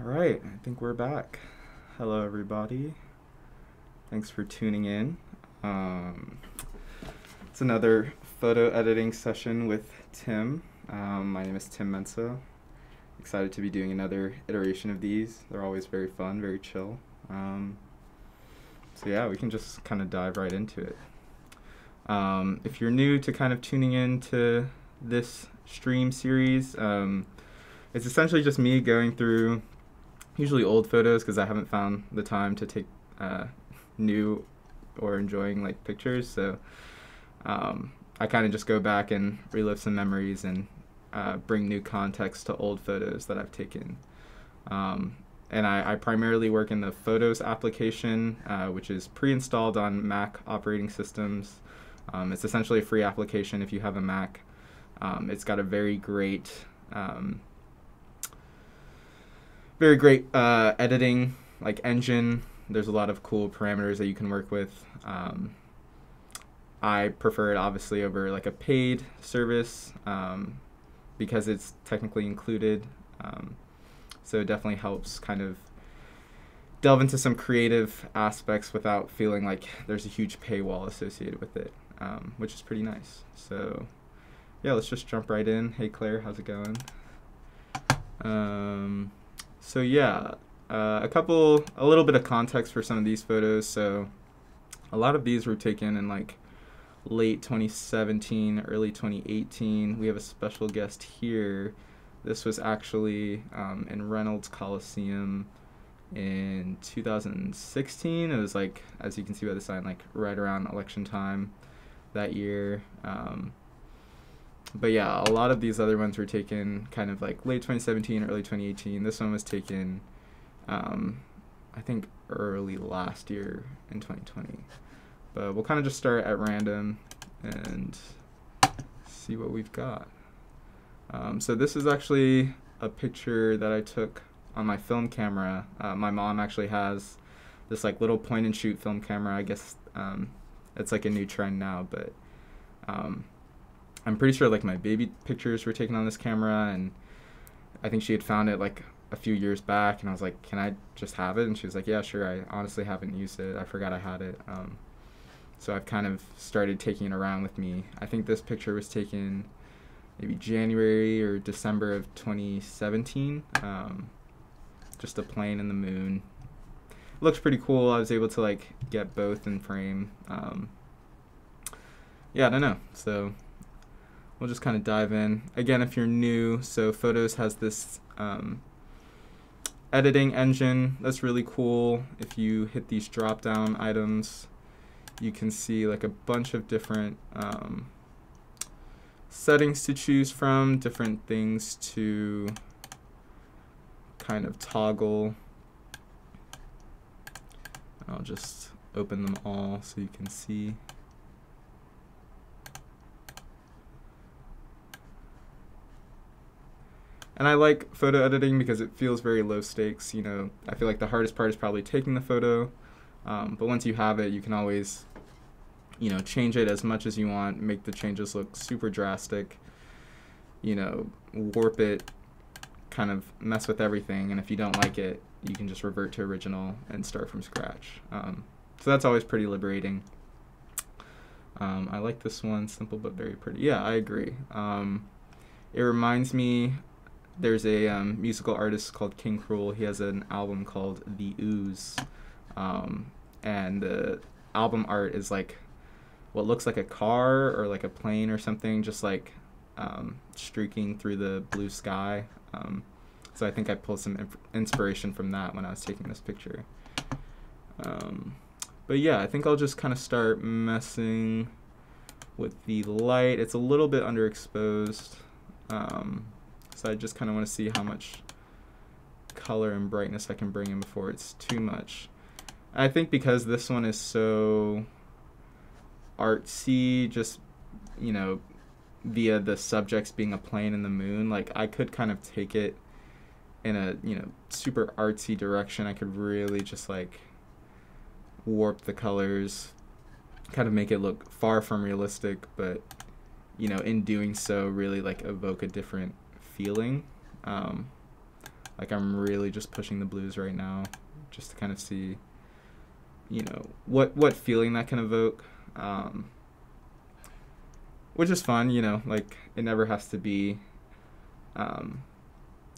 All right, I think we're back. Hello, everybody. Thanks for tuning in. Um, it's another photo editing session with Tim. Um, my name is Tim Mensa. Excited to be doing another iteration of these. They're always very fun, very chill. Um, so, yeah, we can just kind of dive right into it. Um, if you're new to kind of tuning in to this stream series, um, it's essentially just me going through usually old photos because I haven't found the time to take uh, new or enjoying like pictures. So um, I kind of just go back and relive some memories and uh, bring new context to old photos that I've taken. Um, and I, I, primarily work in the Photos application, uh, which is pre-installed on Mac operating systems. Um, it's essentially a free application if you have a Mac. Um, it's got a very great um, very great uh, editing like engine. There's a lot of cool parameters that you can work with. Um, I prefer it obviously over like a paid service um, because it's technically included. Um, so it definitely helps kind of delve into some creative aspects without feeling like there's a huge paywall associated with it, um, which is pretty nice. So yeah, let's just jump right in. Hey Claire, how's it going? Um, so yeah, uh, a couple, a little bit of context for some of these photos. So a lot of these were taken in like late 2017, early 2018. We have a special guest here. This was actually um, in Reynolds Coliseum in 2016. It was like, as you can see by the sign, like right around election time that year. Um, but yeah, a lot of these other ones were taken kind of like late 2017, early 2018. This one was taken, um, I think, early last year in 2020. But we'll kind of just start at random and see what we've got. Um, so this is actually a picture that I took on my film camera. Uh, my mom actually has this like little point and shoot film camera. I guess um, it's like a new trend now, but um, I'm pretty sure like my baby pictures were taken on this camera, and I think she had found it like a few years back, and I was like, "Can I just have it?" And she was like, "Yeah, sure." I honestly haven't used it. I forgot I had it. Um, so I've kind of started taking it around with me. I think this picture was taken maybe January or December of 2017. Um, just a plane and the moon. It looks pretty cool. I was able to like get both in frame. Um, yeah, I don't know. So we'll just kind of dive in. Again, if you're new, so Photos has this um, editing engine that's really cool. If you hit these drop down items, you can see like a bunch of different um, settings to choose from, different things to kind of toggle. I'll just open them all so you can see. And I like photo editing because it feels very low stakes. You know, I feel like the hardest part is probably taking the photo, um, but once you have it, you can always, you know, change it as much as you want, make the changes look super drastic, you know, warp it, kind of mess with everything. And if you don't like it, you can just revert to original and start from scratch. Um, so that's always pretty liberating. Um, I like this one, simple but very pretty. Yeah, I agree. Um, it reminds me there's a um, musical artist called King Krule. He has an album called The Ooze, um, and the album art is like what looks like a car or like a plane or something, just like um, streaking through the blue sky. Um, so I think I pulled some inspiration from that when I was taking this picture. Um, but yeah, I think I'll just kind of start messing with the light. It's a little bit underexposed. Um, so I just kind of want to see how much color and brightness I can bring in before it's too much. I think because this one is so artsy, just, you know, via the subjects being a plane and the moon, like I could kind of take it in a, you know, super artsy direction. I could really just like warp the colors, kind of make it look far from realistic, but, you know, in doing so, really like evoke a different feeling. Um, Like I'm really just pushing the blues right now, just to kind of see, you know, what what feeling that can evoke. Um, which is fun, you know, like it never has to be um,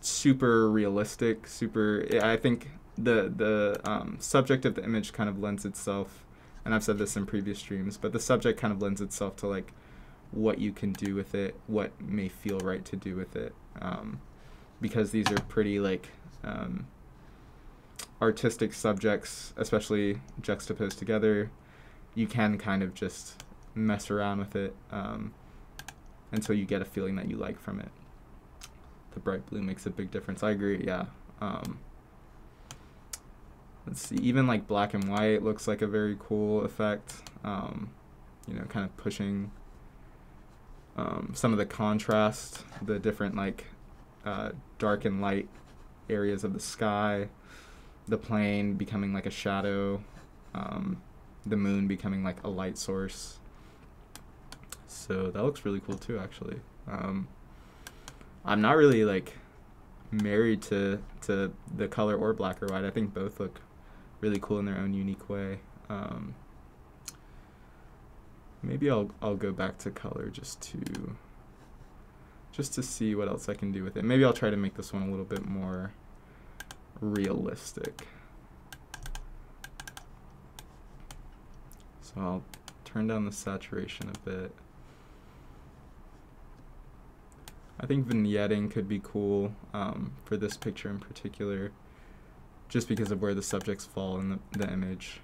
super realistic, super. I think the the um, subject of the image kind of lends itself, and I've said this in previous streams, but the subject kind of lends itself to like what you can do with it, what may feel right to do with it, um, because these are pretty like um, artistic subjects, especially juxtaposed together. You can kind of just mess around with it um, until you get a feeling that you like from it. The bright blue makes a big difference. I agree. Yeah. Um, let's see. Even like black and white looks like a very cool effect. Um, you know, kind of pushing um, some of the contrast, the different like uh, dark and light areas of the sky, the plane becoming like a shadow, um, the moon becoming like a light source. So that looks really cool too, actually. Um, I'm not really like married to to the color or black or white. I think both look really cool in their own unique way. Um, maybe I'll I'll go back to color just to just to see what else I can do with it. Maybe I'll try to make this one a little bit more realistic. So I'll turn down the saturation a bit. I think vignetting could be cool um, for this picture in particular, just because of where the subjects fall in the, the image.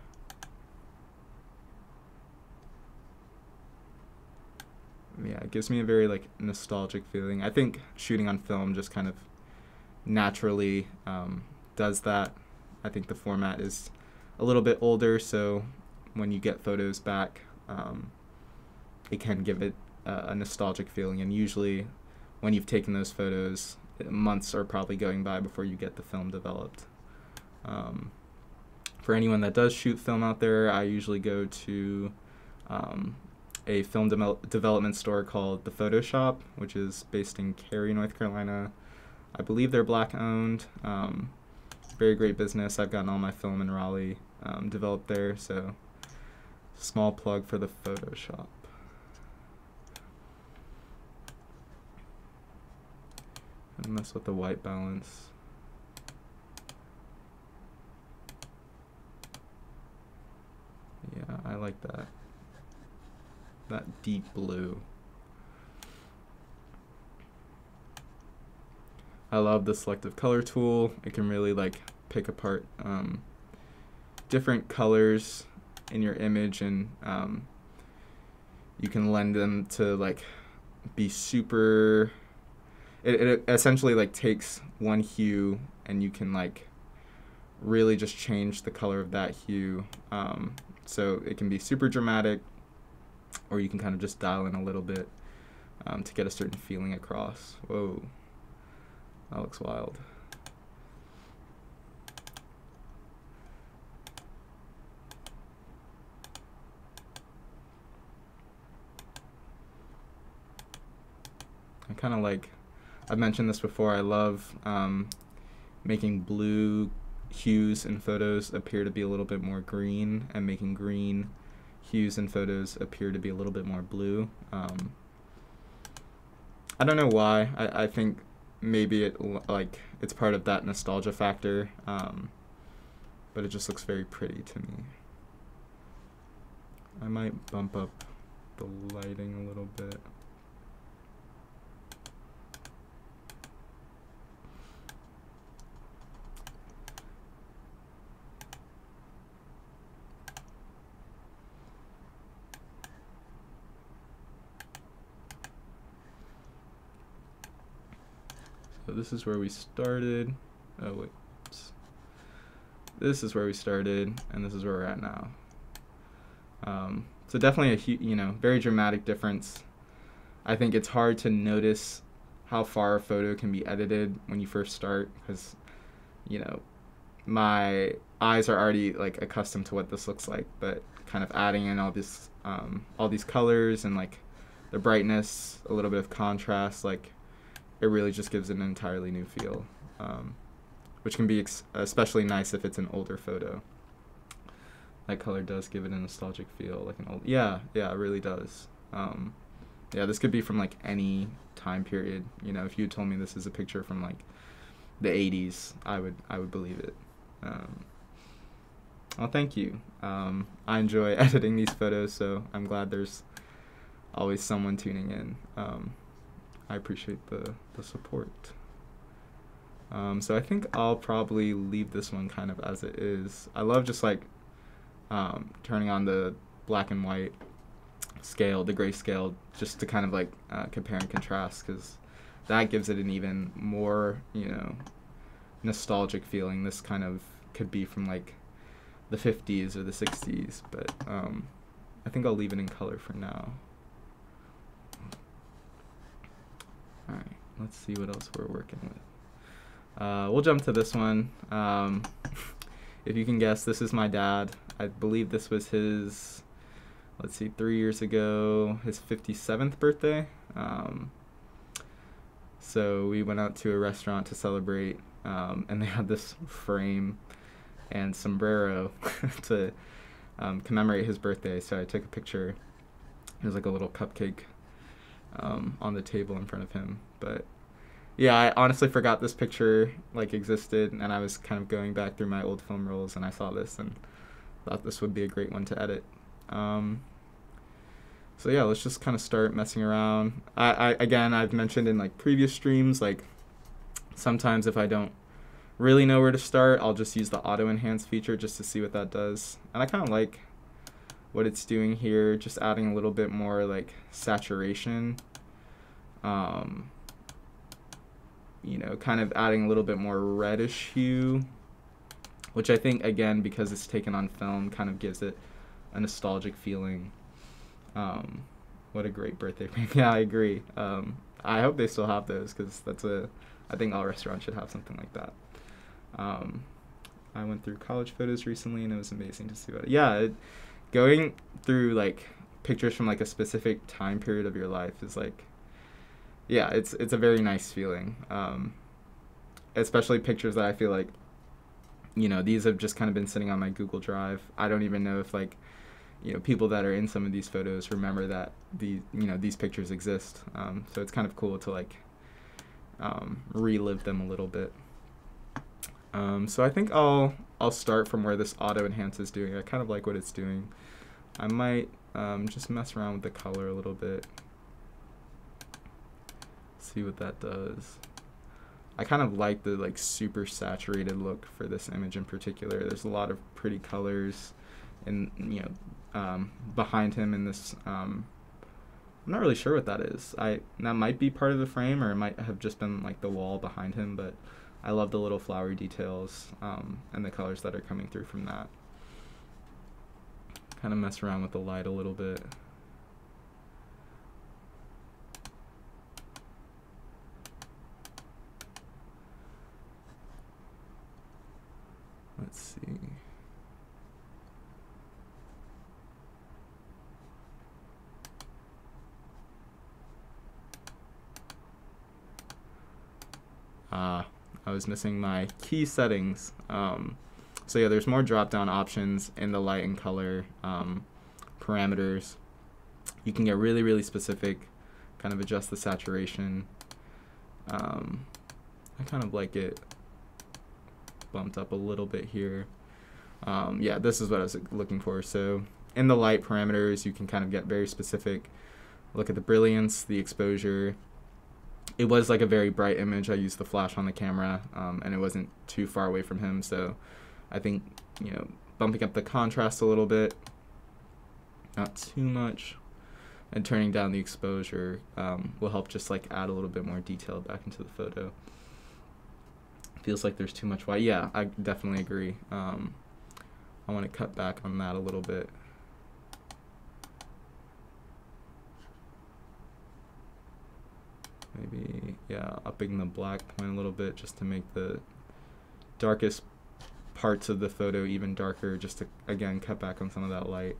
Yeah, it gives me a very like nostalgic feeling. I think shooting on film just kind of naturally um, does that. I think the format is a little bit older, so when you get photos back, um, it can give it a, a nostalgic feeling. And usually, when you've taken those photos, months are probably going by before you get the film developed. Um, for anyone that does shoot film out there, I usually go to um, a film de- development store called The Photoshop, which is based in Cary, North Carolina. I believe they're black owned. Um, very great business. I've gotten all my film in Raleigh um, developed there, so small plug for the Photoshop. And mess with the white balance. Yeah, I like that. That deep blue. I love the selective color tool. It can really like pick apart um, different colors in your image and um, you can lend them to like be super it, it essentially like takes one hue and you can like really just change the color of that hue um, so it can be super dramatic or you can kind of just dial in a little bit um, to get a certain feeling across whoa that looks wild I kind of like I've mentioned this before. I love um, making blue hues in photos appear to be a little bit more green and making green hues in photos appear to be a little bit more blue. Um, I don't know why. I, I think maybe it like it's part of that nostalgia factor, um, but it just looks very pretty to me. I might bump up the lighting a little bit. This is where we started. Oh wait. This is where we started, and this is where we're at now. Um, so definitely a you know very dramatic difference. I think it's hard to notice how far a photo can be edited when you first start because you know my eyes are already like accustomed to what this looks like, but kind of adding in all this um, all these colors and like the brightness, a little bit of contrast, like it really just gives an entirely new feel. Um, which can be especially nice if it's an older photo. That color does give it a nostalgic feel, like an old. Yeah, yeah, it really does. Um, yeah, this could be from like any time period. You know, if you told me this is a picture from like the 80s, I would I would believe it. Um, well, thank you. Um, I enjoy editing these photos, so I'm glad there's always someone tuning in. Um, I appreciate the the support. Um, so I think I'll probably leave this one kind of as it is. I love just like um, turning on the black and white scale, the grayscale, just to kind of like uh, compare and contrast because that gives it an even more, you know, nostalgic feeling. This kind of could be from like the 50s or the 60s, but um, I think I'll leave it in color for now. Alright, let's see what else we're working with. Uh, we'll jump to this one. Um, if you can guess, this is my dad. I believe this was his, let's see, three years ago, his 57th birthday. Um, so we went out to a restaurant to celebrate, um, and they had this frame and sombrero to um, commemorate his birthday. So I took a picture. It was like a little cupcake um, on the table in front of him. But yeah, I honestly forgot this picture like existed, and I was kind of going back through my old film rolls, and I saw this and thought this would be a great one to edit. Um, so yeah, let's just kind of start messing around. I, I again, I've mentioned in like previous streams, like sometimes if I don't really know where to start, I'll just use the auto enhance feature just to see what that does. And I kind of like what it's doing here, just adding a little bit more like saturation. Um, you know, kind of adding a little bit more reddish hue, which I think, again, because it's taken on film, kind of gives it a nostalgic feeling. Um, what a great birthday yeah, I agree. Um, I hope they still have those because that's a, I think all restaurants should have something like that. Um, I went through college photos recently, and it was amazing to see what. Yeah, it, going through like pictures from like a specific time period of your life is like, yeah, it's it's a very nice feeling. Um, especially pictures that I feel like, you know, these have just kind of been sitting on my Google Drive. I don't even know if like, you know, people that are in some of these photos remember that the you know these pictures exist. Um, so it's kind of cool to like um, relive them a little bit. Um, so I think I'll I'll start from where this auto enhance is doing. I kind of like what it's doing. I might um, just mess around with the color a little bit. See what that does. I kind of like the like super saturated look for this image in particular. There's a lot of pretty colors, and you know, um, behind him in this. Um, I'm not really sure what that is. I that might be part of the frame, or it might have just been like the wall behind him, but I love the little flower details um, and the colors that are coming through from that. Kind of mess around with the light a little bit. Let's see. Ah. I was missing my key settings. Um, so yeah, there's more drop-down options in the light and color um, parameters. You can get really, really specific, kind of adjust the saturation. Um, I kind of like it bumped up a little bit here. Um, yeah, this is what I was looking for. So in the light parameters, you can kind of get very specific. Look at the brilliance, the exposure, it was like a very bright image. I used the flash on the camera, um, and it wasn't too far away from him. So I think you know bumping up the contrast a little bit, not too much, and turning down the exposure um, will help just like add a little bit more detail back into the photo. Feels like there's too much white. Yeah, I definitely agree. Um, I want to cut back on that a little bit. Maybe yeah upping the black point a little bit just to make the darkest parts of the photo even darker just to again cut back on some of that light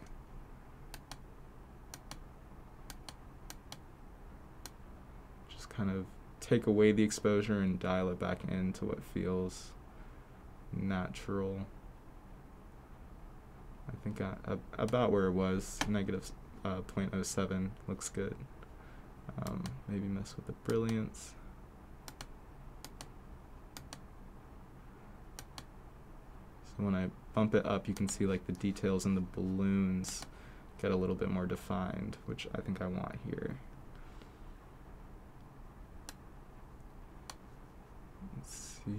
just kind of take away the exposure and dial it back into what feels natural. I think I, about where it was, negative, uh, 0.07 looks good. Um, maybe mess with the brilliance. So when I bump it up, you can see like the details in the balloons get a little bit more defined, which I think I want here. Let's see.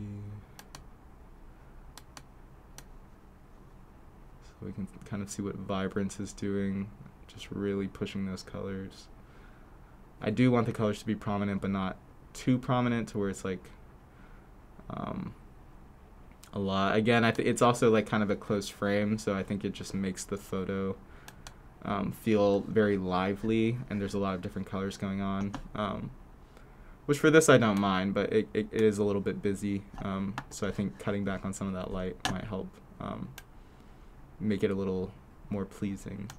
So we can kind of see what vibrance is doing, just really pushing those colors. I do want the colors to be prominent, but not too prominent to where it's like um, a lot. Again, I it's also like kind of a close frame, so I think it just makes the photo um, feel very lively, and there's a lot of different colors going on. Um, which for this I don't mind, but it, it, it is a little bit busy, um, so I think cutting back on some of that light might help um, make it a little more pleasing.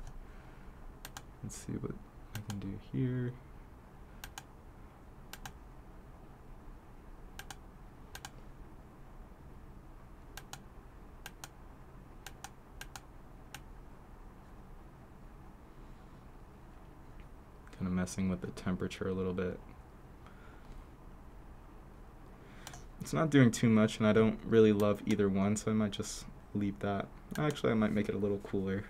Let's see what I can do here. Kind of messing with the temperature a little bit. It's not doing too much, and I don't really love either one, so I might just leave that. Actually, I might make it a little cooler.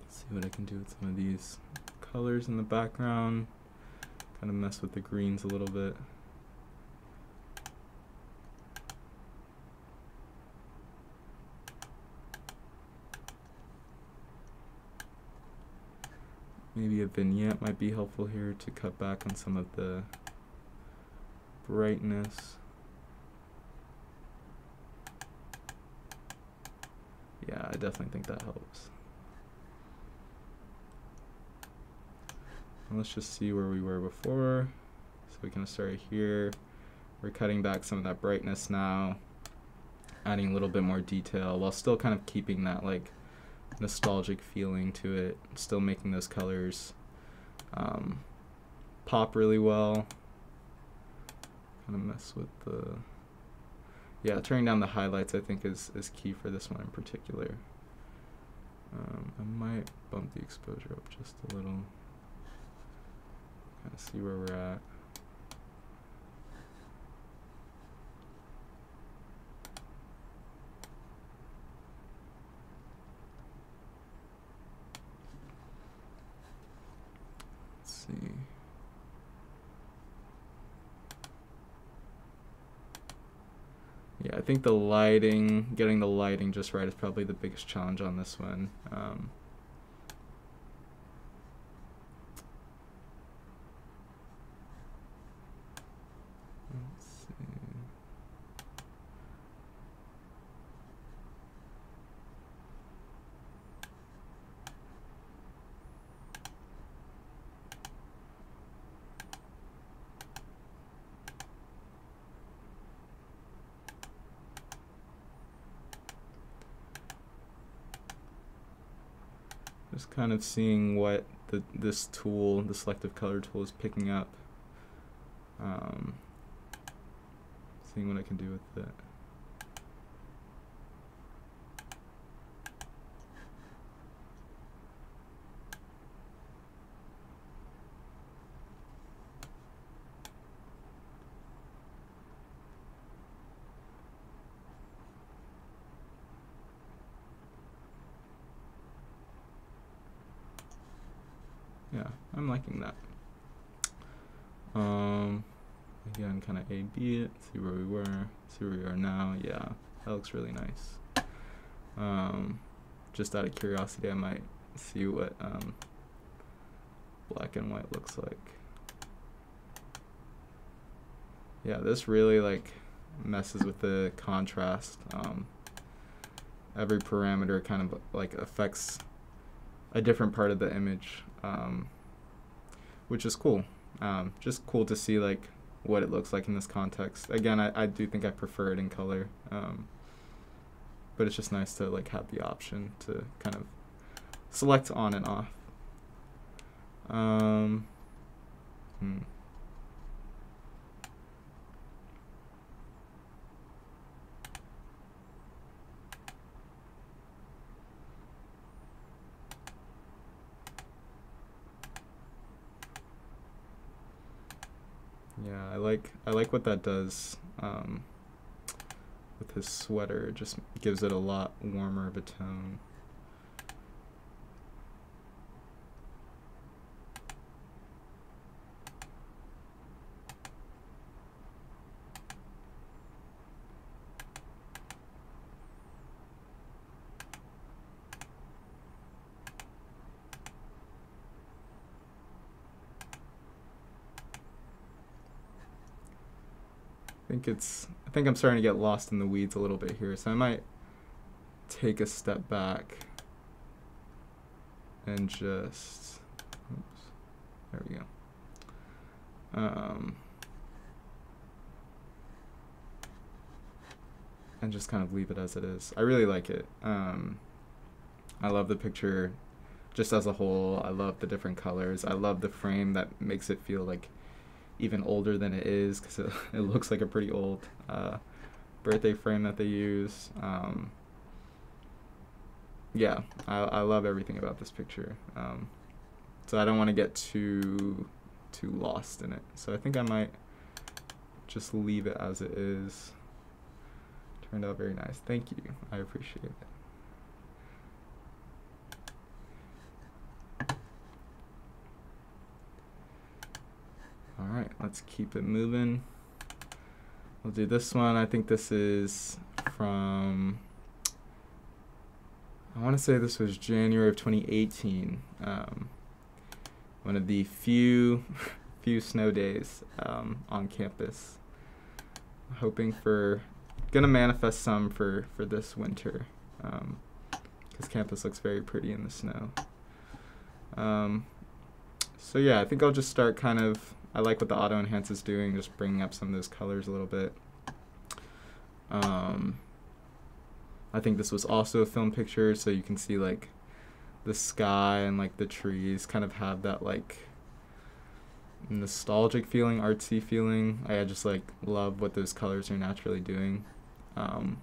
Let's see what I can do with some of these colors in the background. Kind of mess with the greens a little bit. Maybe a vignette might be helpful here to cut back on some of the brightness. Yeah, I definitely think that helps. let's just see where we were before. So we can start here. We're cutting back some of that brightness now, adding a little bit more detail while still kind of keeping that like nostalgic feeling to it. Still making those colors um, pop really well. Kind of mess with the yeah, turning down the highlights I think is is key for this one in particular. Um, I might bump the exposure up just a little. Kind of see where we're at. see. Yeah, I think the lighting, getting the lighting just right is probably the biggest challenge on this one. Um, Just kind of seeing what the, this tool, the selective color tool is picking up. Um, seeing what I can do with it. yeah, I'm liking that. Um, again, kind it, see where we were, see where we are now. Yeah, that looks really nice. Um, just out of curiosity, I might see what um, black and white looks like. Yeah, this really like messes with the contrast. Um, every parameter kind of like affects a different part of the image um, which is cool. Um, just cool to see like what it looks like in this context. Again, I, I do think I prefer it in color, um, but it's just nice to like have the option to kind of select on and off. Um, hmm. Yeah, I like I like what that does um, with his sweater. It just gives it a lot warmer of a tone. It's I think I'm starting to get lost in the weeds a little bit here, so I might take a step back and just oops, there we go. Um, and just kind of leave it as it is. I really like it. Um, I love the picture just as a whole. I love the different colors. I love the frame that makes it feel like even older than it is because it, it, looks like a pretty old uh, birthday frame that they use. Um, yeah, I, I love everything about this picture. Um, so I don't want to get too too lost in it. So I think I might just leave it as it is. Turned out very nice. Thank you. I appreciate it. Right, let's keep it moving. We'll do this one. I think this is from, I want to say this was January of 2018. Um, one of the few, few snow days um, on campus. Hoping for, gonna manifest some for, for this winter. Because um, campus looks very pretty in the snow. Um, so yeah, I think I'll just start kind of I like what the auto enhance is doing, just bringing up some of those colors a little bit. Um, I think this was also a film picture, so you can see like the sky and like the trees kind of have that like nostalgic feeling, artsy feeling. I just like love what those colors are naturally doing. Um,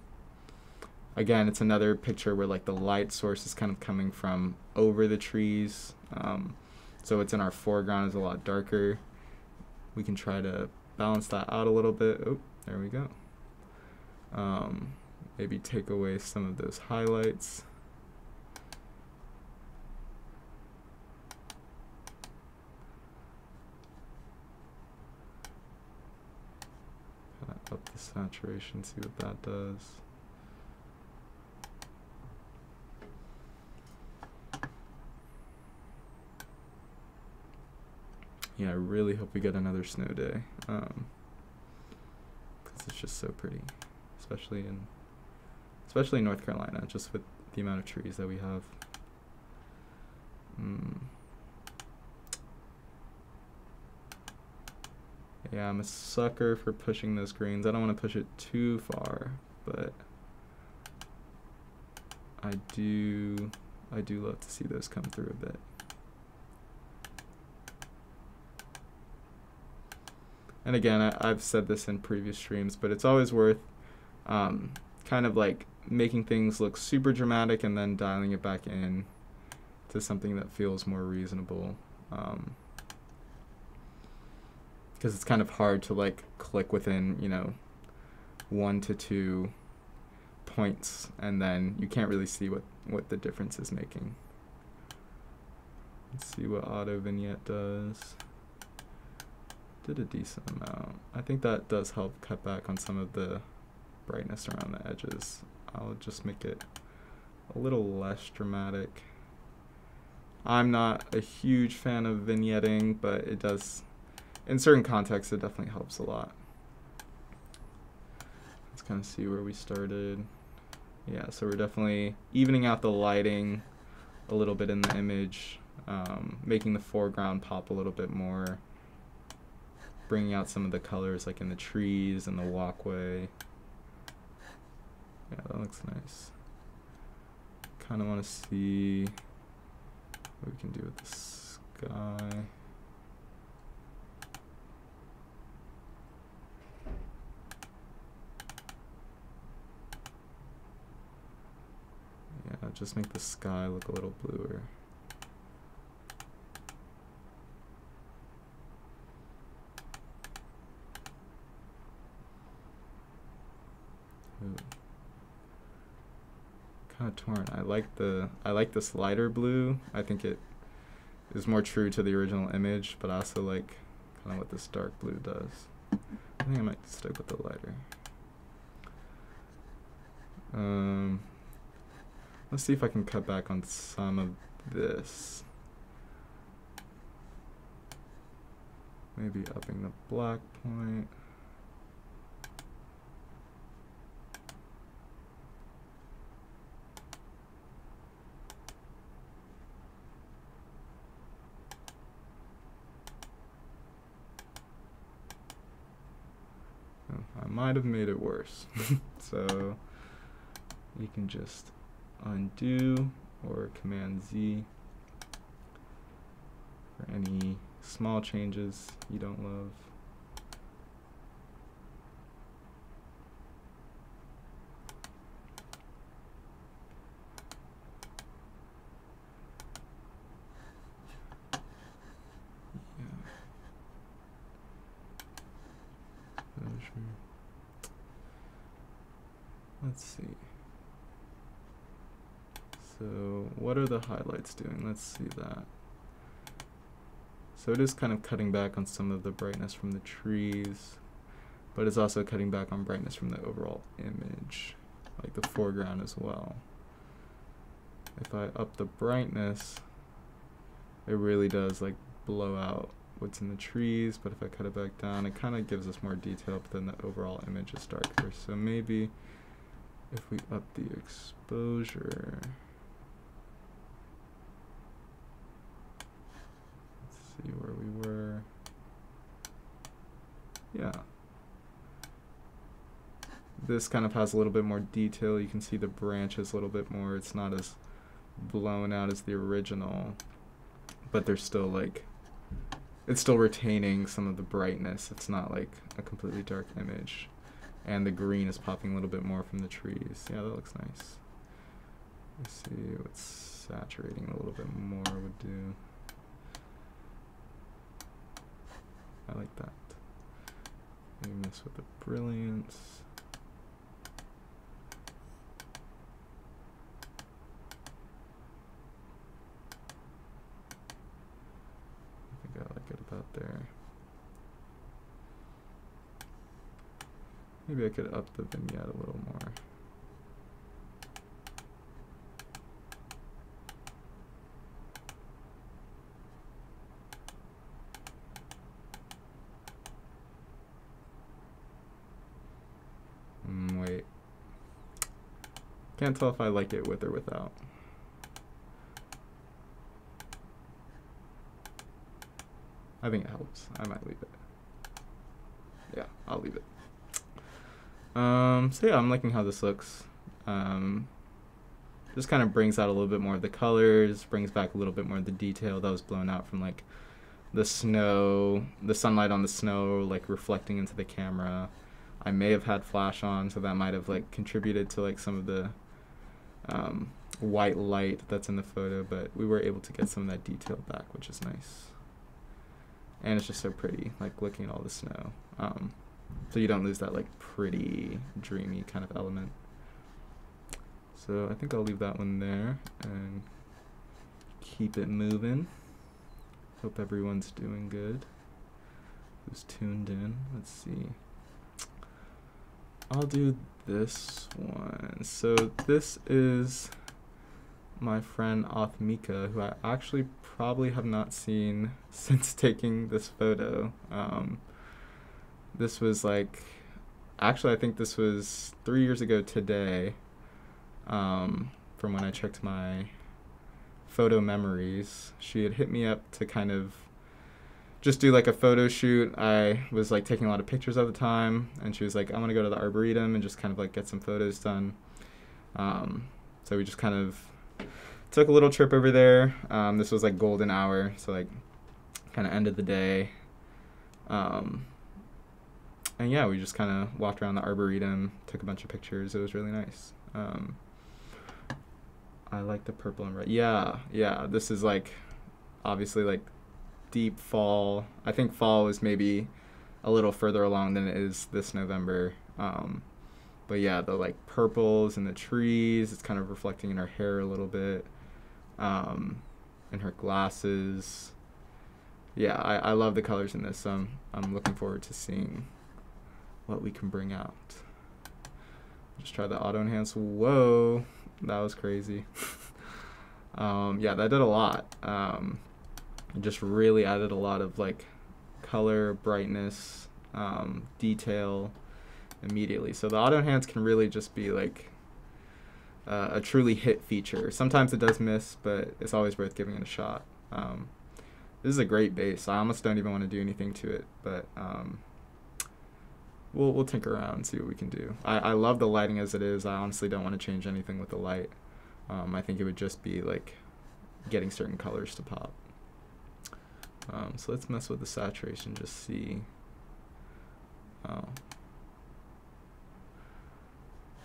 again, it's another picture where like the light source is kind of coming from over the trees. Um, so it's in our foreground is a lot darker we can try to balance that out a little bit. Oh, there we go. Um, maybe take away some of those highlights. up the saturation, see what that does. Yeah, I really hope we get another snow day. Um, cause it's just so pretty, especially in, especially in North Carolina, just with the amount of trees that we have. Mm. Yeah, I'm a sucker for pushing those greens. I don't want to push it too far, but I do, I do love to see those come through a bit. And again, I, have said this in previous streams, but it's always worth um, kind of like making things look super dramatic and then dialing it back in to something that feels more reasonable. Um, because it's kind of hard to like click within, you know, one to two points, and then you can't really see what what the difference is making. Let's see what auto vignette does did a decent amount. I think that does help cut back on some of the brightness around the edges. I'll just make it a little less dramatic. I'm not a huge fan of vignetting, but it does, in certain contexts, it definitely helps a lot. Let's kind of see where we started. Yeah, so we're definitely evening out the lighting a little bit in the image, um, making the foreground pop a little bit more bringing out some of the colors like in the trees and the walkway. Yeah, that looks nice. Kind of want to see what we can do with the sky. Yeah, just make the sky look a little bluer. I like the I like this lighter blue. I think it is more true to the original image, but I also like kind of what this dark blue does. I think I might stick with the lighter. Um, let's see if I can cut back on some of this. Maybe upping the black point. I might have made it worse. so you can just undo or command Z for any small changes you don't love. Let's see. So what highlights doing? Let's see that. So it is kind of cutting back on some of the brightness from the trees, but it's also cutting back on brightness from the overall image, like the foreground as well. If I up the brightness, it really does like blow out what's in the trees, but if I cut it back down, it kind of gives us more detail, but then the overall image is darker. So maybe if we up the exposure, let's see where we were. Yeah. This kind of has a little bit more detail. You can see the branches a little bit more. It's not as blown out as the original, but they're still like, it's still retaining some of the brightness. It's not like a completely dark image and the green is popping a little bit more from the trees. Yeah, that looks nice. Let's see what saturating a little bit more would do. I like that. Maybe mess with the brilliance. I think I like it about there. Maybe I could up the vignette a little more. Mm, wait. Can't tell if I like it with or without. I think it helps. I might leave it. Yeah, I'll leave it. Um, so yeah, I'm liking how this looks. Um, just kind of brings out a little bit more of the colors, brings back a little bit more of the detail that was blown out from like the snow, the sunlight on the snow, like reflecting into the camera. I may have had flash on, so that might have like contributed to like some of the um, white light that's in the photo, but we were able to get some of that detail back, which is nice. And it's just so pretty, like looking at all the snow. Um, so you don't lose that like pretty dreamy kind of element. So I think I'll leave that one there and keep it moving. Hope everyone's doing good. Who's tuned in? Let's see. I'll do this one. So this is my friend Othmika, who I actually probably have not seen since taking this photo. Um, this was like actually I think this was three years ago today. Um, from when I checked my photo memories, she had hit me up to kind of just do like a photo shoot. I was like taking a lot of pictures at the time, and she was like, "I want to go to the arboretum and just kind of like get some photos done." Um, so we just kind of took a little trip over there. Um, this was like golden hour, so like kind of end of the day. Um, and yeah, we just kind of walked around the arboretum, took a bunch of pictures. It was really nice. Um, I like the purple and red. Yeah, yeah. This is like obviously like deep fall. I think fall is maybe a little further along than it is this November. Um, but yeah, the like purples and the trees, it's kind of reflecting in her hair a little bit. Um, and her glasses. Yeah, I, I love the colors in this. So I'm, I'm looking forward to seeing what we can bring out. Just try the auto enhance. Whoa, that was crazy. um, yeah, that did a lot. Um, just really added a lot of like color, brightness, um, detail immediately. So the auto enhance can really just be like uh, a truly hit feature. Sometimes it does miss, but it's always worth giving it a shot. Um, this is a great base. I almost don't even want to do anything to it, but um, we'll we'll tinker around and see what we can do. I, I love the lighting as it is. I honestly don't want to change anything with the light. Um, I think it would just be like getting certain colors to pop. Um, so let's mess with the saturation, just see. Oh.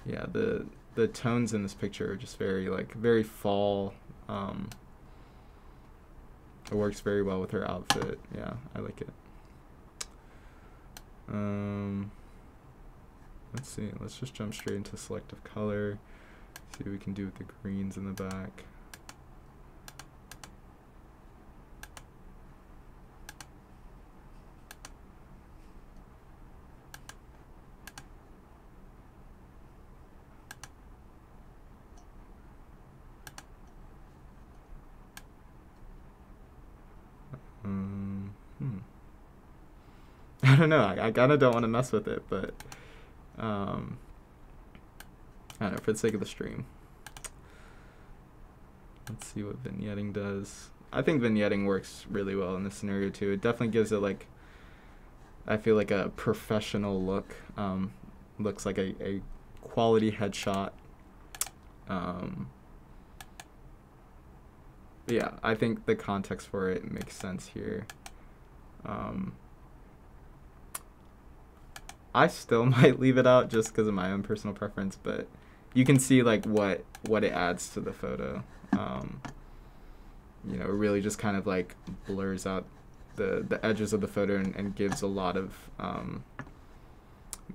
Yeah, the the tones in this picture are just very like very fall. Um, it works very well with her outfit. Yeah, I like it. Um, let's see. Let's just jump straight into selective color. See what we can do with the greens in the back. Um, hmm. I don't know. I, I kind of don't want to mess with it, but um, I don't know for the sake of the stream. Let's see what vignetting does. I think vignetting works really well in this scenario too. It definitely gives it like I feel like a professional look. Um, looks like a, a quality headshot. Um, yeah, I think the context for it makes sense here. Um, I still might leave it out just because of my own personal preference, but you can see like what what it adds to the photo. Um, you know, it really just kind of like blurs out the the edges of the photo and, and gives a lot of. Um,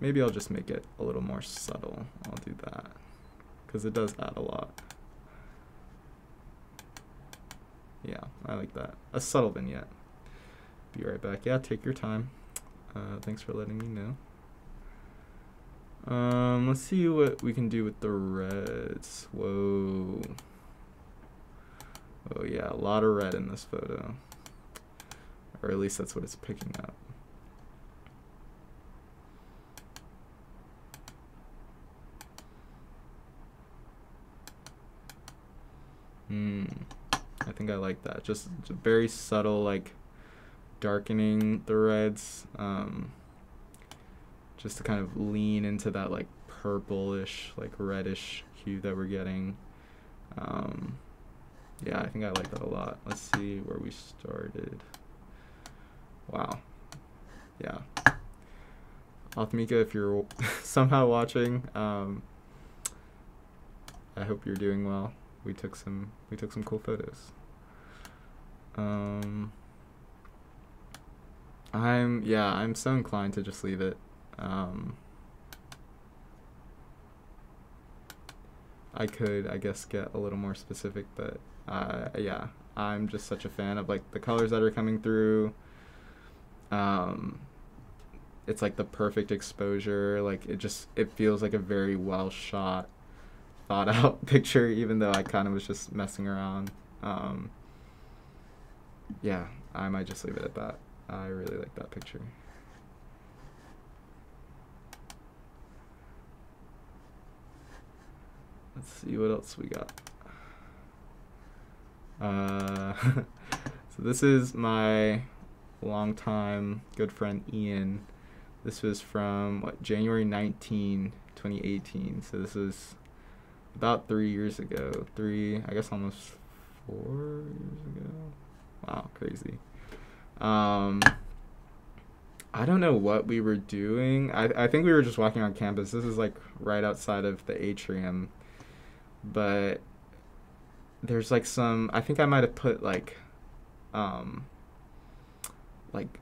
maybe I'll just make it a little more subtle. I'll do that because it does add a lot. Yeah, I like that. A subtle vignette. Be right back. Yeah, take your time. Uh, thanks for letting me know. Um, let's see what we can do with the reds. Whoa. Oh yeah, a lot of red in this photo. Or at least that's what it's picking up. Hmm. I think I like that. Just, very subtle, like darkening the reds. Um, just to kind of lean into that like purplish, like reddish hue that we're getting. Um, yeah, I think I like that a lot. Let's see where we started. Wow. Yeah. Althmika, if you're somehow watching, um, I hope you're doing well. We took some we took some cool photos. Um, I'm yeah, I'm so inclined to just leave it. Um, I could, I guess, get a little more specific, but uh, yeah, I'm just such a fan of like the colors that are coming through. Um, it's like the perfect exposure. Like it just, it feels like a very well shot, thought out picture, even though I kind of was just messing around. Um, yeah, I might just leave it at that. I really like that picture. Let's see what else we got. Uh, so this is my longtime good friend Ian. This was from what January 19, 2018. So this was about three years ago. Three, I guess almost four years ago. Wow, crazy. Um, I don't know what we were doing. I, I think we were just walking on campus. This is like right outside of the atrium but there's like some I think I might have put like um like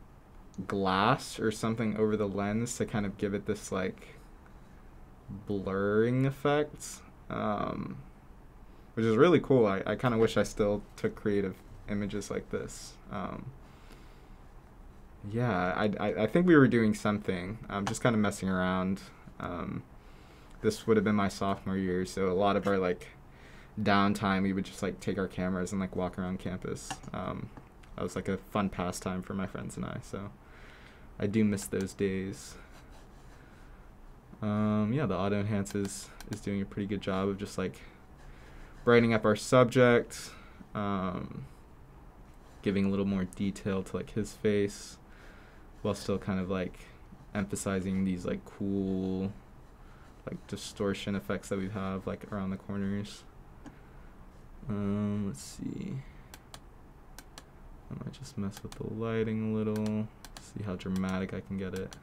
glass or something over the lens to kind of give it this like blurring effect. Um which is really cool. I, I kind of wish I still took creative images like this. Um, yeah, I, I, I think we were doing something. I'm just kind of messing around. Um, this would have been my sophomore year, so a lot of our like downtime, we would just like take our cameras and like walk around campus. Um, that was like a fun pastime for my friends and I. So I do miss those days. Um, yeah, the auto enhance is, is doing a pretty good job of just like brightening up our subject, um, giving a little more detail to like his face, while still kind of like emphasizing these like cool like distortion effects that we have like around the corners. Um, let's see. I might just mess with the lighting a little, see how dramatic I can get it.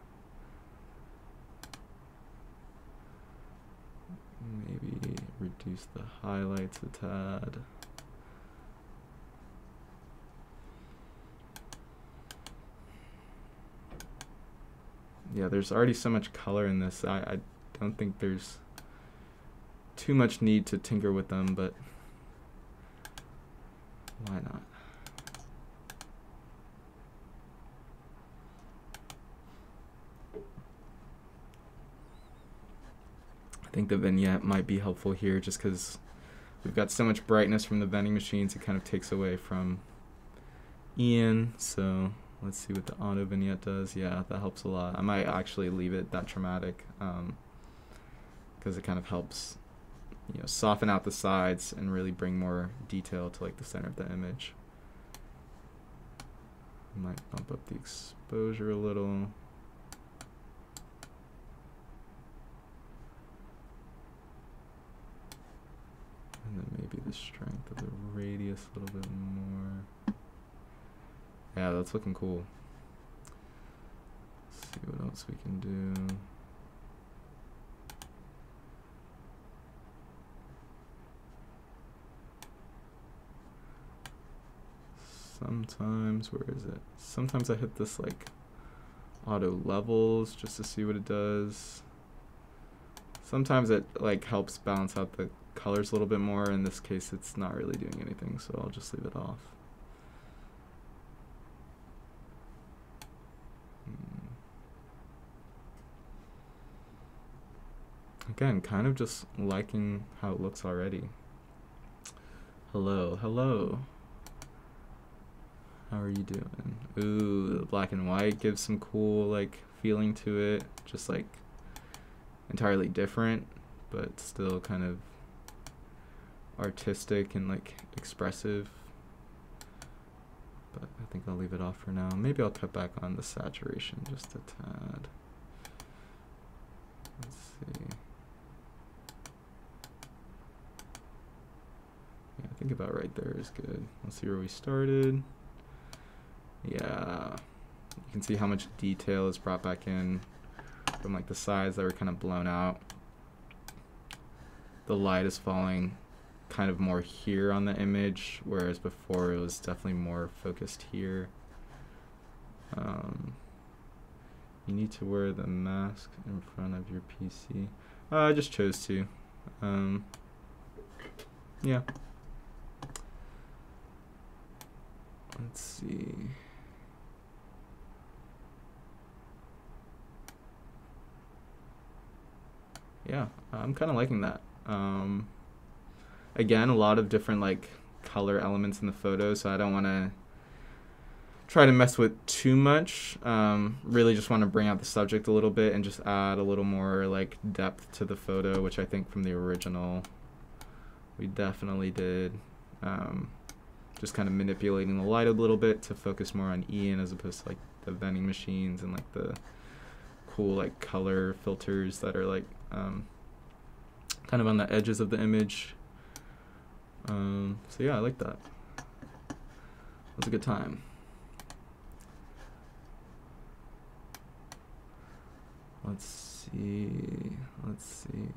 Maybe reduce the highlights a tad. Yeah, there's already so much color in this. I, I don't think there's too much need to tinker with them, but why not? I think the vignette might be helpful here just because we've got so much brightness from the vending machines, it kind of takes away from Ian. So let's see what the auto vignette does. Yeah, that helps a lot. I might actually leave it that dramatic um, because it kind of helps you know soften out the sides and really bring more detail to like the center of the image. Might bump up the exposure a little. And then maybe the strength of the radius a little bit more. Yeah, that's looking cool. Let's see what else we can do. Sometimes, where is it? Sometimes I hit this like auto levels just to see what it does. Sometimes it like helps balance out the colors a little bit more. In this case, it's not really doing anything, so I'll just leave it off. Hmm. Again, kind of just liking how it looks already. Hello, hello. How are you doing? Ooh, the black and white gives some cool like feeling to it. Just like entirely different, but still kind of artistic and like expressive. But I think I'll leave it off for now. Maybe I'll cut back on the saturation just a tad. Let's see. Yeah, I think about right there is good. Let's see where we started. Yeah, you can see how much detail is brought back in from like the sides that were kind of blown out. The light is falling kind of more here on the image, whereas before it was definitely more focused here. Um, you need to wear the mask in front of your PC. Uh, I just chose to. Um, yeah. Let's see. Yeah, I'm kind of liking that. Um, again, a lot of different like color elements in the photo, so I don't want to try to mess with too much. Um, really just want to bring out the subject a little bit and just add a little more like depth to the photo, which I think from the original we definitely did. Um, just kind of manipulating the light a little bit to focus more on Ian as opposed to like the vending machines and like the cool like color filters that are like um, kind of on the edges of the image um, so yeah, I like that. Was a good time. Let's see. Let's see.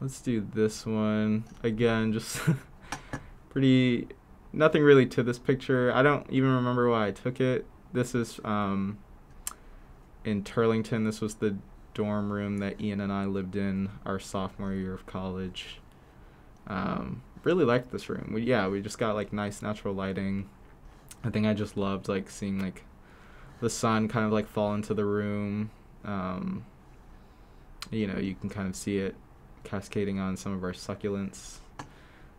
Let's do this one again. Just pretty nothing really to this picture. I don't even remember why I took it. This is um, in Turlington. This was the dorm room that Ian and I lived in our sophomore year of college. Um, really liked this room. We, yeah, we just got like nice natural lighting. I think I just loved like seeing like the sun kind of like fall into the room. Um, you know, you can kind of see it cascading on some of our succulents.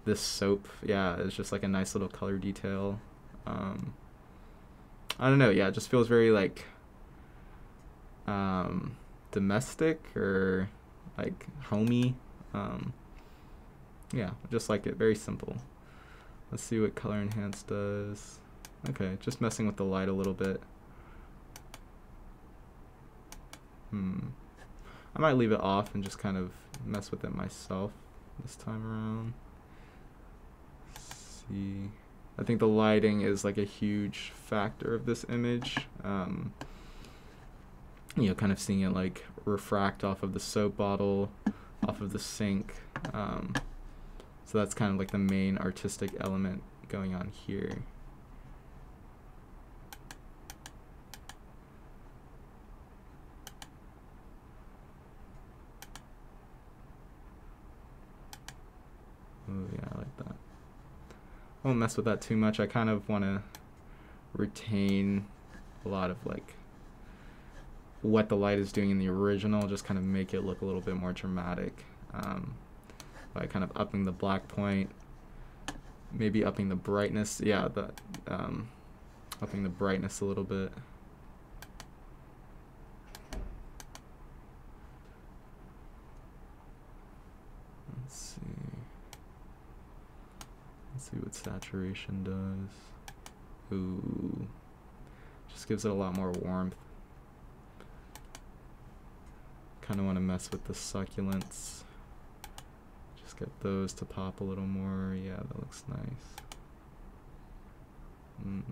This soap, yeah, it's just like a nice little color detail. Um, I don't know, yeah, it just feels very like um, domestic or like homey. Um, yeah, just like it, very simple. Let's see what color enhance does. Okay, just messing with the light a little bit. Hmm. I might leave it off and just kind of mess with it myself this time around. Let's see. I think the lighting is like a huge factor of this image. Um, you know, kind of seeing it like refract off of the soap bottle, off of the sink. Um, so that's kind of like the main artistic element going on here. Oh yeah, I like that. I won't mess with that too much. I kind of want to retain a lot of like what the light is doing in the original, just kind of make it look a little bit more dramatic um, by kind of upping the black point, maybe upping the brightness. Yeah, the um, upping the brightness a little bit. Let's see. Let's see what saturation does. Ooh. Just gives it a lot more warmth. Kind of want to mess with the succulents. Just get those to pop a little more. Yeah, that looks nice. Mm.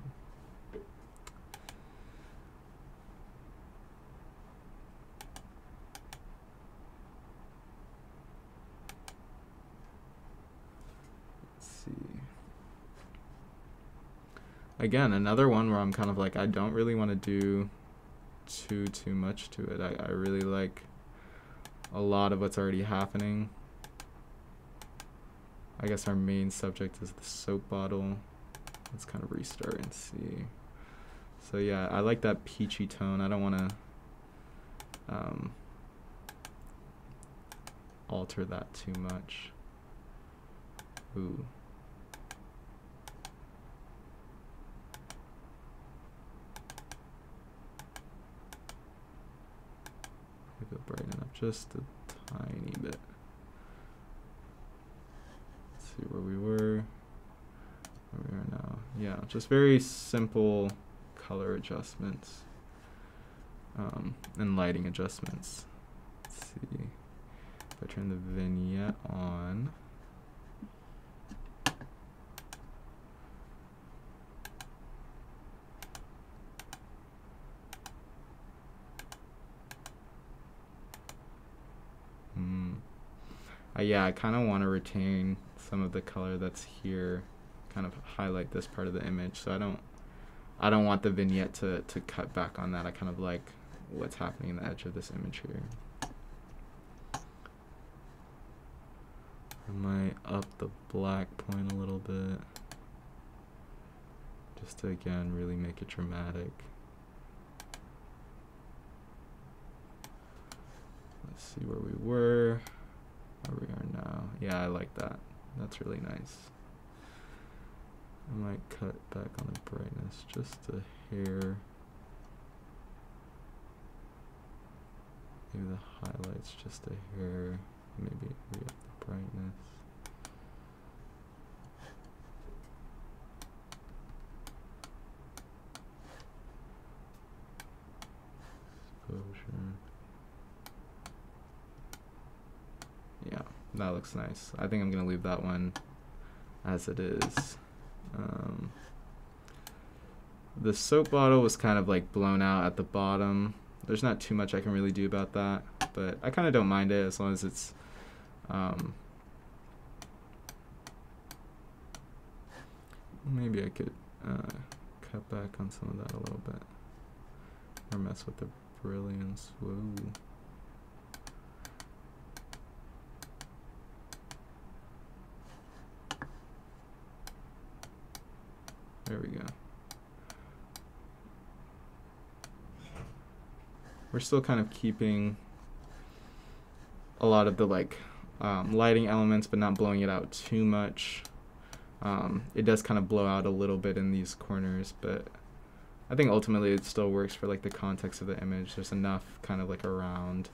Let's see. Again another one where i'm kind of like i don't really want to do too too much to it I, I really like a lot of what's already happening. I guess our main subject is the soap bottle. Let's kind of restart and see. So yeah i like that peachy tone. I don't want to um, alter that too much. Ooh Maybe brighten up just a tiny bit. Let's see where we were. Where we are now. Yeah, just very simple color adjustments um, and lighting adjustments. Let's see. If I turn the vignette on. Uh, yeah, I kind of want to retain some of the color that's here, kind of highlight this part of the image. So I don't, I don't want the vignette to, to cut back on that. I kind of like what's happening in the edge of this image here. I might up the black point a little bit. Just to again really make it dramatic. Let's see where we were. We are now. Yeah, I like that. That's really nice. I might cut back on the brightness just a hair. Maybe the highlights just a hair. Maybe re up the brightness. Exposure. Yeah, that looks nice. I think I'm going to leave that one as it is. Um, the soap bottle was kind of like blown out at the bottom. There's not too much I can really do about that, but I kind of don't mind it as long as it's um, maybe I could uh, cut back on some of that a little bit. Or mess with the brilliance. Whoa. There we go. We're still kind of keeping a lot of the like um, lighting elements, but not blowing it out too much. Um, it does kind of blow out a little bit in these corners, but I think ultimately it still works for like the context of the image. There's enough kind of like around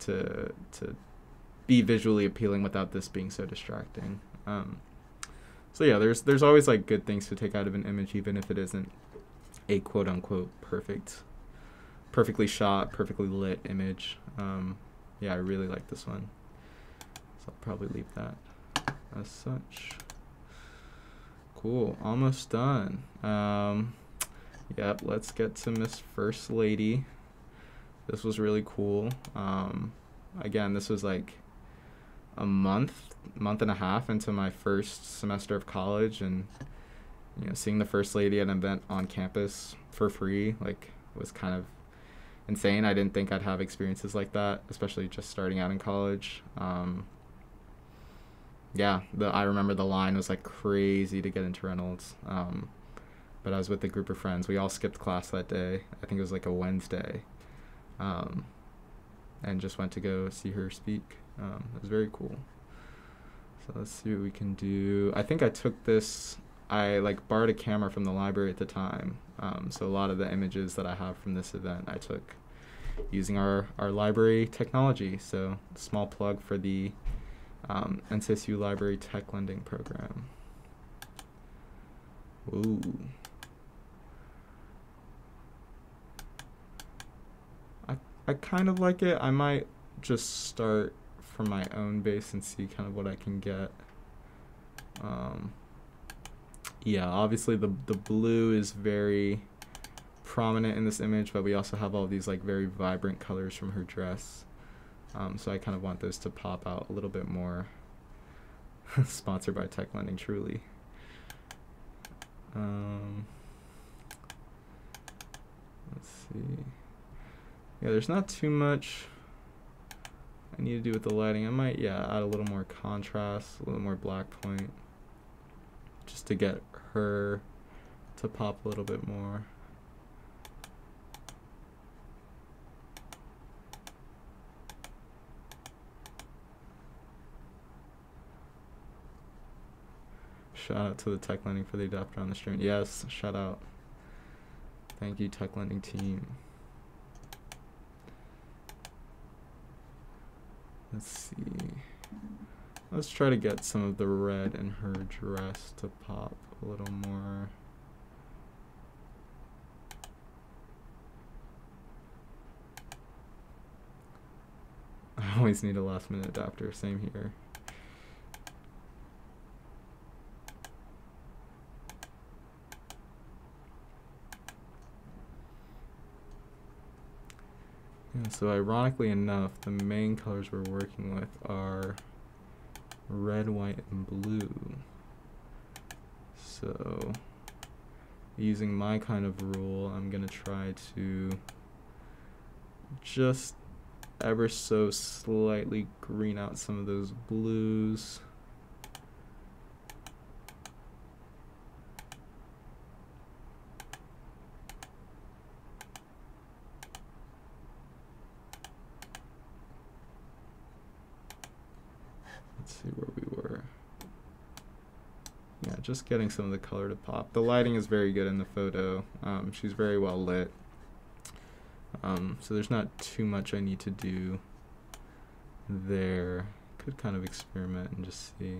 to to be visually appealing without this being so distracting. Um, so yeah, there's there's always like good things to take out of an image, even if it isn't a quote unquote perfect, perfectly shot, perfectly lit image. Um, yeah, I really like this one. So I'll probably leave that as such. Cool, almost done. Um, yep, let's get to Miss First Lady. This was really cool. Um, again, this was like a month, month and a half into my first semester of college, and you know, seeing the First Lady at an event on campus for free, like, was kind of insane. I didn't think I'd have experiences like that, especially just starting out in college. Um, yeah, the I remember the line was like crazy to get into Reynolds. Um, but I was with a group of friends. We all skipped class that day. I think it was like a Wednesday, um, and just went to go see her speak. Um, it was very cool. So let's see what we can do. I think I took this. I like borrowed a camera from the library at the time. Um, so a lot of the images that I have from this event I took using our, our library technology. So small plug for the um, NCSU Library Tech Lending Program. Ooh. I, I kind of like it. I might just start from my own base and see kind of what I can get. Um, yeah, obviously the the blue is very prominent in this image, but we also have all these like very vibrant colors from her dress. Um, so I kind of want those to pop out a little bit more. Sponsored by Tech Lending, truly. Um, let's see. Yeah, there's not too much I need to do with the lighting. I might, yeah, add a little more contrast, a little more black point, just to get her to pop a little bit more. Shout out to the Tech Lending for the adapter on the stream. Yes, shout out. Thank you, Tech Lending team. Let's see. Let's try to get some of the red in her dress to pop a little more. I always need a last minute adapter, same here. Yeah, so ironically enough, the main colors we're working with are red, white, and blue. So using my kind of rule, I'm going to try to just ever so slightly green out some of those blues. Just getting some of the color to pop. The lighting is very good in the photo. Um, she's very well lit. Um, so there's not too much I need to do there. Could kind of experiment and just see.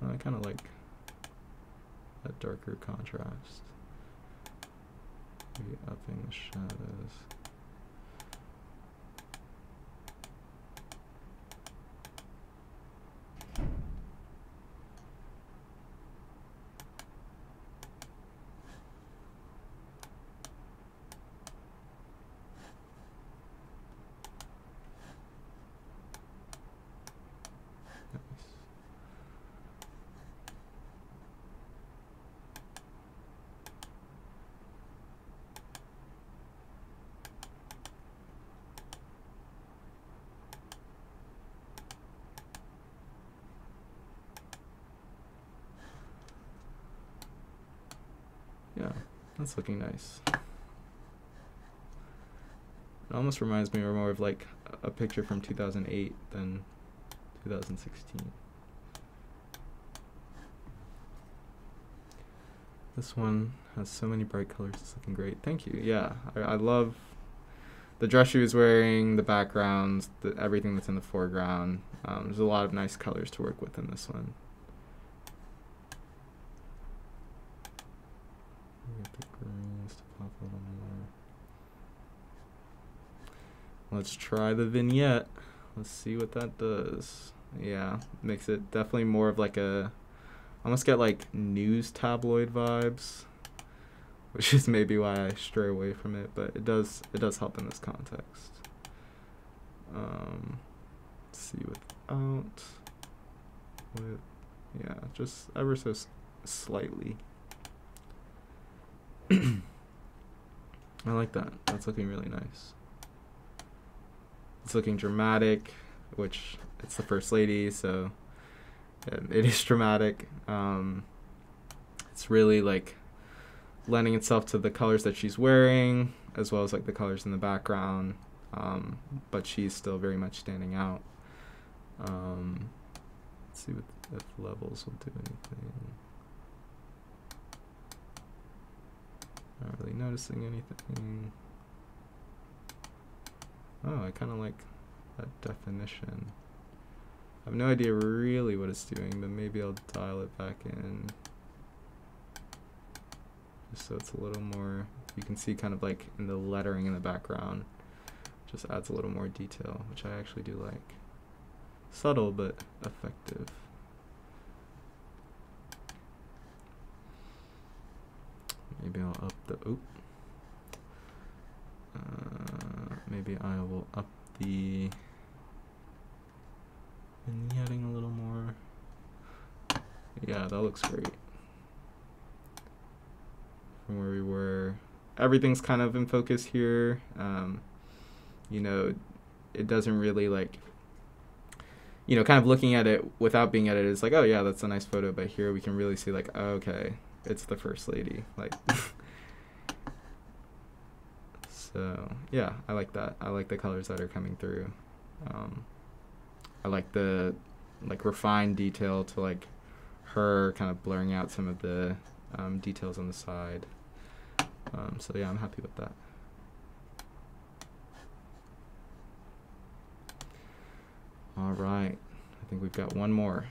I kind of like that darker contrast. Maybe upping the shadows. Looking nice. It almost reminds me more of like a picture from 2008 than 2016. This one has so many bright colors. It's looking great. Thank you. Yeah, I, I love the dress she was wearing, the backgrounds, the, everything that's in the foreground. Um, there's a lot of nice colors to work with in this one. Get the greens to pop a little more. Let's try the vignette. Let's see what that does. Yeah, makes it definitely more of like a almost get like news tabloid vibes, which is maybe why I stray away from it. But it does it does help in this context. Um, see without with yeah, just ever so slightly. I like that. That's looking really nice. It's looking dramatic, which it's the first lady, so it is dramatic. Um, it's really like lending itself to the colors that she's wearing, as well as like the colors in the background. Um, but she's still very much standing out. Um, let's see what, if levels will do anything. Not really noticing anything. Oh, I kind of like that definition. I have no idea really what it's doing, but maybe I'll dial it back in. Just so it's a little more, you can see kind of like in the lettering in the background, just adds a little more detail, which I actually do like. Subtle, but effective. Maybe I'll up the, oop. Uh, maybe I will up the vignetting a little more. Yeah, that looks great. From where we were, everything's kind of in focus here. Um, you know, it doesn't really like, you know, kind of looking at it without being edited, it's like, oh yeah, that's a nice photo. But here we can really see like, okay, it's the first lady. Like, so yeah, I like that. I like the colors that are coming through. Um, I like the like refined detail to like her kind of blurring out some of the um, details on the side. Um, so yeah, I'm happy with that. All right, I think we've got one more.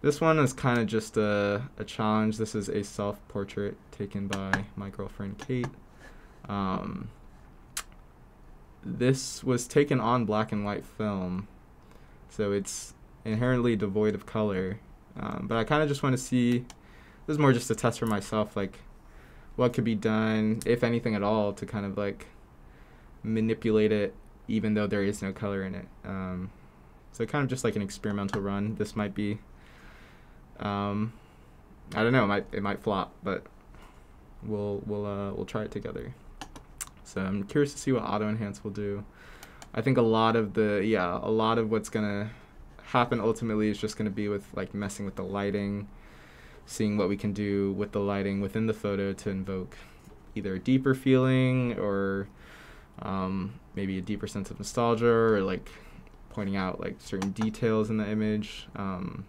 This one is kind of just a, a challenge. This is a self-portrait taken by my girlfriend Kate. Um, this was taken on black and white film, so it's inherently devoid of color. Um, but I kind of just want to see. This is more just a test for myself, like what could be done, if anything at all, to kind of like manipulate it, even though there is no color in it. Um, so kind of just like an experimental run. This might be. Um, I don't know. It might it might flop, but we'll we'll uh, we'll try it together. So I'm curious to see what auto enhance will do. I think a lot of the yeah a lot of what's gonna happen ultimately is just gonna be with like messing with the lighting, seeing what we can do with the lighting within the photo to invoke either a deeper feeling or um, maybe a deeper sense of nostalgia or like pointing out like certain details in the image. Um,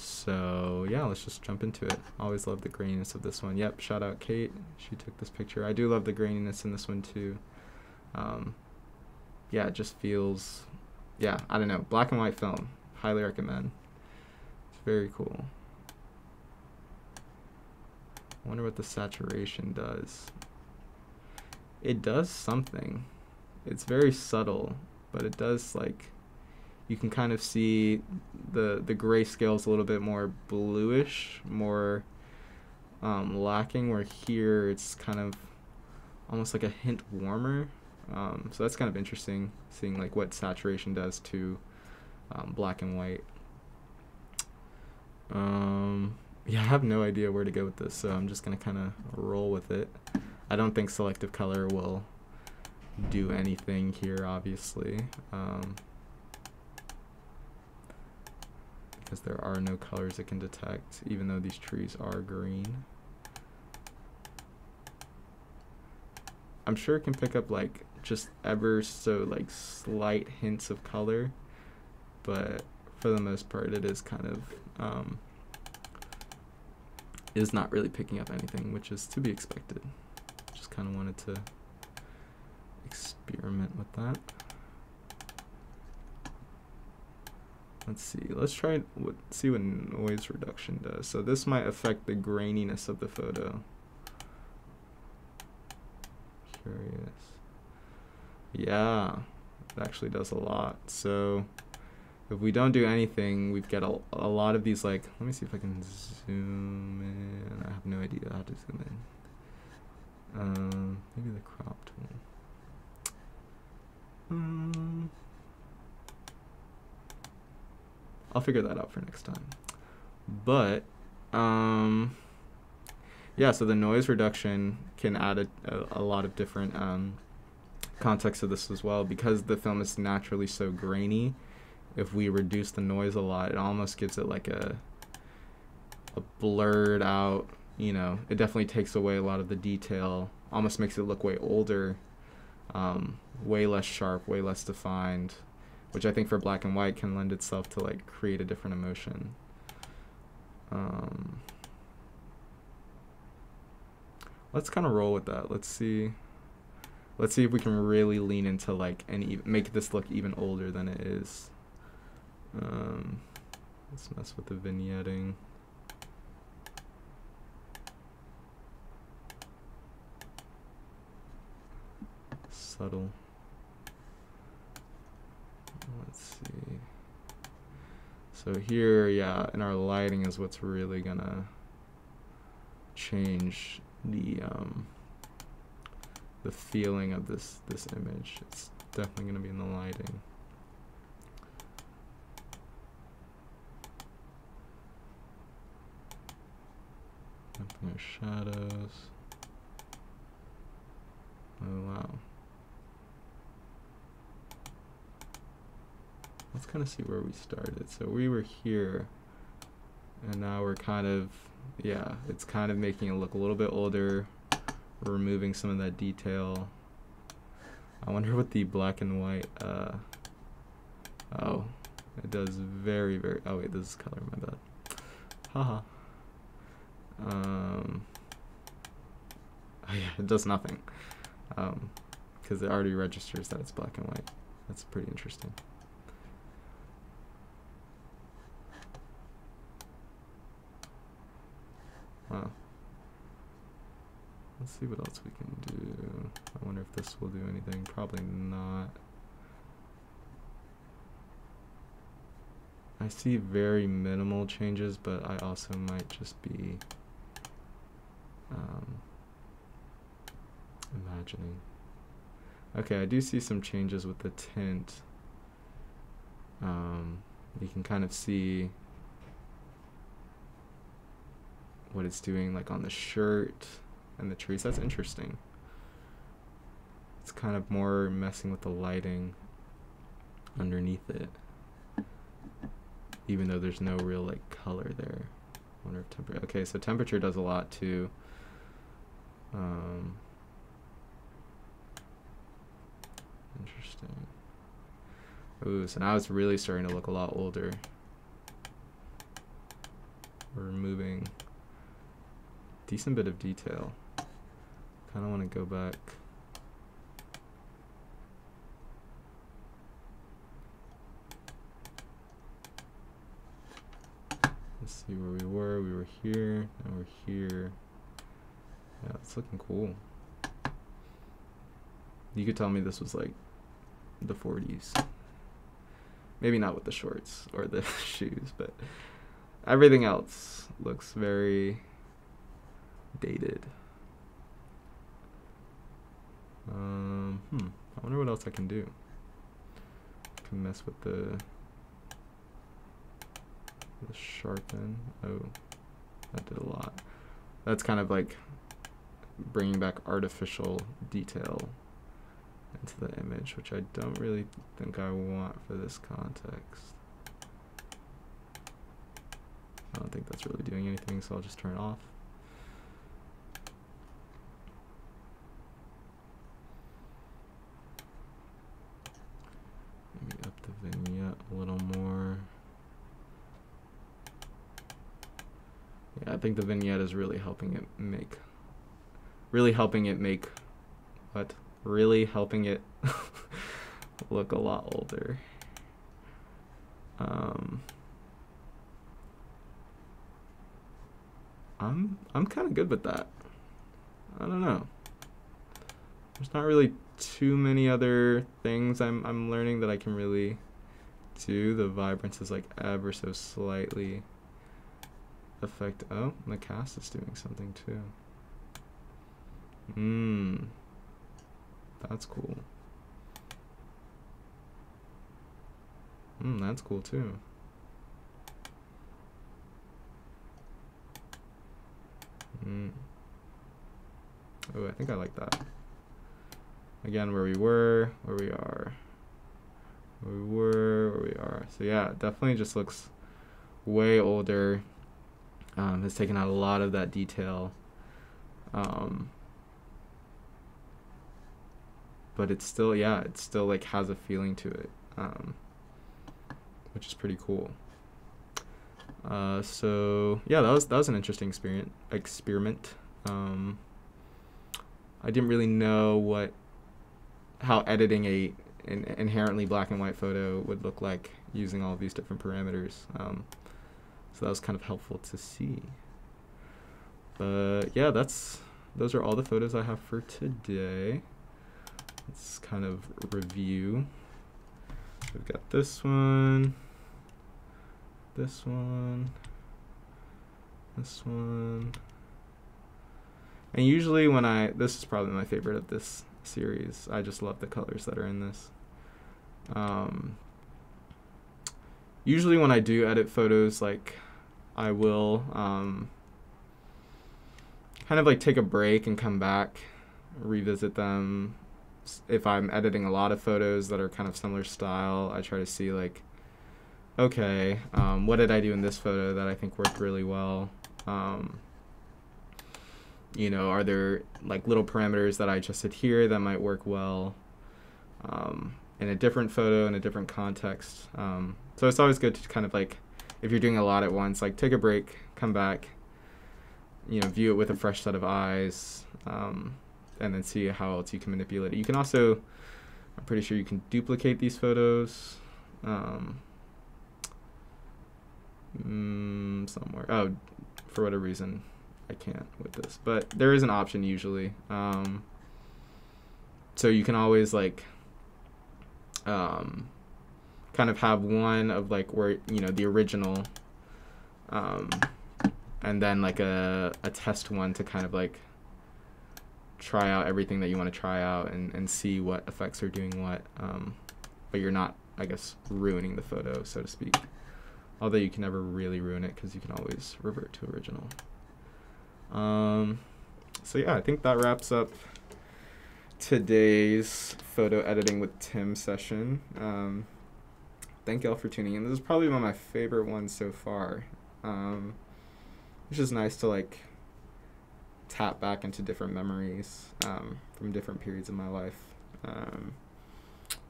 so yeah, let's just jump into it. Always love the graininess of this one. Yep, shout out Kate. She took this picture. I do love the graininess in this one too. Um, yeah, it just feels, yeah, I don't know, black and white film. Highly recommend. It's very cool. Wonder what the saturation does. It does something. It's very subtle, but it does like you can kind of see the the grayscale is a little bit more bluish, more um, lacking. Where here it's kind of almost like a hint warmer. Um, so that's kind of interesting, seeing like what saturation does to um, black and white. Um, yeah, I have no idea where to go with this, so I'm just gonna kind of roll with it. I don't think selective color will do anything here, obviously. Um, because there are no colors it can detect, even though these trees are green. I'm sure it can pick up like just ever so like slight hints of color, but for the most part it is kind of um, is not really picking up anything, which is to be expected. Just kind of wanted to experiment with that. Let's see. Let's try what see what noise reduction does. So this might affect the graininess of the photo. Curious. Yeah, it actually does a lot. So if we don't do anything, we've got a, a lot of these like, let me see if I can zoom in. I have no idea how to zoom in. Um, maybe the crop tool. Um, I'll figure that out for next time. But, um, yeah, so the noise reduction can add a, a, a lot of different um, context to this as well because the film is naturally so grainy. If we reduce the noise a lot, it almost gives it like a a blurred out. You know, it definitely takes away a lot of the detail. Almost makes it look way older, um, way less sharp, way less defined which I think for black and white can lend itself to like create a different emotion. Um, let's kind of roll with that. Let's see. Let's see if we can really lean into like and make this look even older than it is. Um, let's mess with the vignetting. Subtle. Let's see. So here, yeah, in our lighting is what's really gonna change the um, the feeling of this this image. It's definitely gonna be in the lighting. Shadows. Oh wow. Let's kind of see where we started. So we were here, and now we're kind of, yeah, it's kind of making it look a little bit older. We're removing some of that detail. I wonder what the black and white, uh, oh, it does very, very, oh wait, this is color, my bad. Haha. Um, oh yeah, it does nothing. Um, because it already registers that it's black and white. That's pretty interesting. Huh. Let's see what else we can do. I wonder if this will do anything. Probably not. I see very minimal changes, but I also might just be um, imagining. Okay, I do see some changes with the tint. Um, you can kind of see what it's doing like on the shirt and the trees. That's interesting. It's kind of more messing with the lighting underneath it. Even though there's no real like color there. Wonder if temperature okay, so temperature does a lot too. Um, interesting. Ooh, so now it's really starting to look a lot older. We're removing decent bit of detail. Kind of want to go back. Let's see where we were. We were here. and we're here. Yeah, it's looking cool. You could tell me this was like the 40s. Maybe not with the shorts or the shoes, but everything else looks very dated. Um, hmm. I wonder what else I can do. I can mess with the the sharpen. Oh, that did a lot. That's kind of like bringing back artificial detail into the image, which I don't really think I want for this context. I don't think that's really doing anything, so I'll just turn it off. Think the vignette is really helping it make, really helping it make, what? Really helping it look a lot older. Um, I'm I'm kind of good with that. I don't know. There's not really too many other things I'm I'm learning that I can really do. The vibrance is like ever so slightly affect. Oh, the cast is doing something too. Mmm. That's cool. Hmm, that's cool too. Hmm. Oh, I think I like that. Again, where we were, where we are, where we were, where we are. So yeah, definitely just looks way older. Um, has taken out a lot of that detail. Um, but it's still, yeah, it still like has a feeling to it, um, which is pretty cool. Uh, so yeah, that was that was an interesting experiment. Experiment. Um, I didn't really know what how editing a an inherently black and white photo would look like using all these different parameters. Um, so that was kind of helpful to see. But yeah, that's those are all the photos I have for today. Let's kind of review. We've got this one, this one, this one. And usually when I, this is probably my favorite of this series. I just love the colors that are in this. Um, usually when I do edit photos, like I will um, kind of like take a break and come back, revisit them. If I'm editing a lot of photos that are kind of similar style, I try to see like, okay, um, what did I do in this photo that I think worked really well? Um, you know, are there like little parameters that I adjusted here that might work well um, in a different photo in a different context? Um, so it's always good to kind of like, if you're doing a lot at once, like take a break, come back, you know, view it with a fresh set of eyes, um, and then see how else you can manipulate it. You can also, I'm pretty sure you can duplicate these photos. Um, mm, somewhere. Oh, for whatever reason, I can't with this, but there is an option usually. Um, so you can always like um, kind of have one of like where you know the original, um, and then like a a test one to kind of like try out everything that you want to try out and and see what effects are doing what. Um, but you're not, I guess, ruining the photo, so to speak. Although you can never really ruin it because you can always revert to original. Um, so yeah, I think that wraps up today's photo editing with Tim session. Um, thank y'all for tuning in. This is probably one of my favorite ones so far. Um, it's just nice to like tap back into different memories um, from different periods of my life. Um,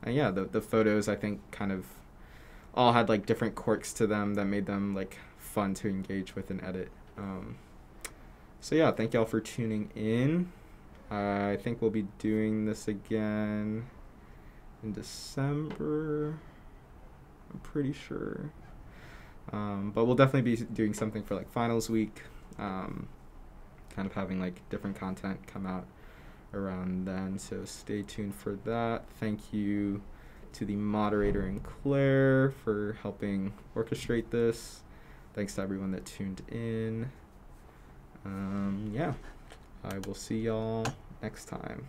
and yeah, the the photos I think kind of all had like different quirks to them that made them like fun to engage with and edit. Um, so yeah, thank y'all for tuning in. Uh, I think we'll be doing this again in December. I'm pretty sure. Um, but we'll definitely be doing something for like finals week. Um, kind of having like different content come out around then. So stay tuned for that. Thank you to the moderator and Claire for helping orchestrate this. Thanks to everyone that tuned in um, yeah, I will see y'all next time.